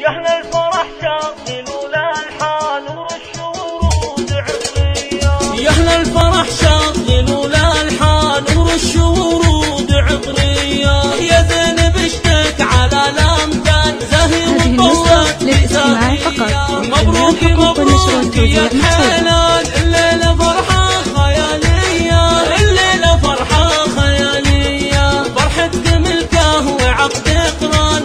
يا أهل الفرح شغلوا لا الحال ورش ورود عطريه يا أهل الفرح شغلوا لا الحال ورش ورود عطريه يا زينب اشتك على الامكان زهير وطولت ميزانيه مبروك مبروك يا الحنان الليلة فرحة خيالية. الليلة فرحة خيالية. فرحتك ملكه وعقد قران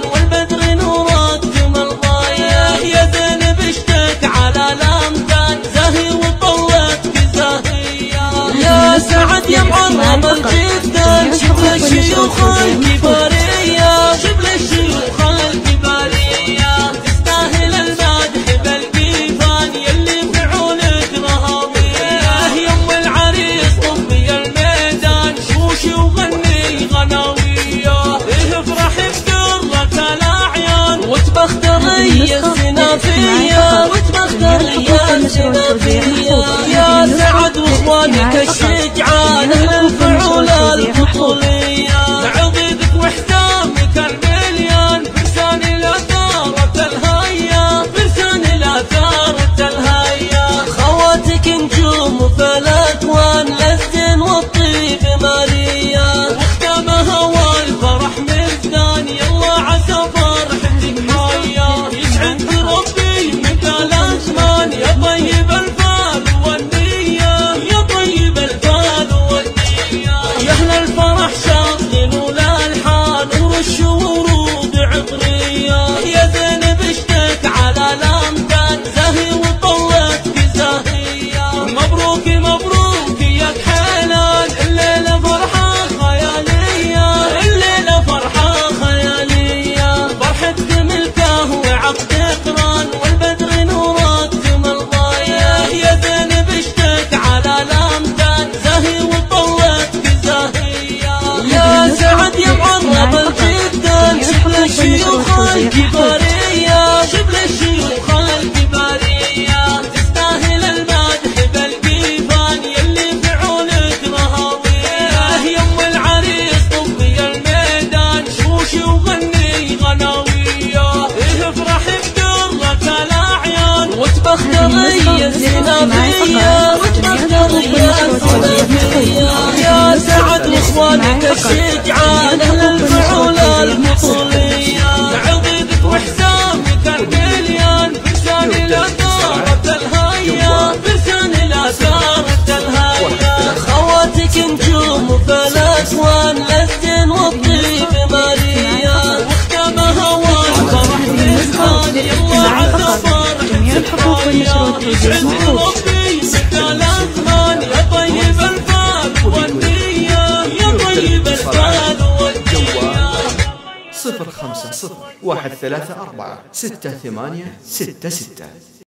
خلقي برية جبل الشيوخ خلقي برية تستاهل المدح بالجيفان يلي بعونك رهامية يم العريس طمي الميدان شوشي وغني غناوية. إيه افرح بقرة الاعيان وتبخ دري السنافية وتبخ دري السنافية يا سعد وإخوانك الشجعان. يا سعد واخوانك الشيخ صفر خمسة صفر واحد ثلاثة أربعة ستة ثمانية ستة ستة.